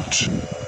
out.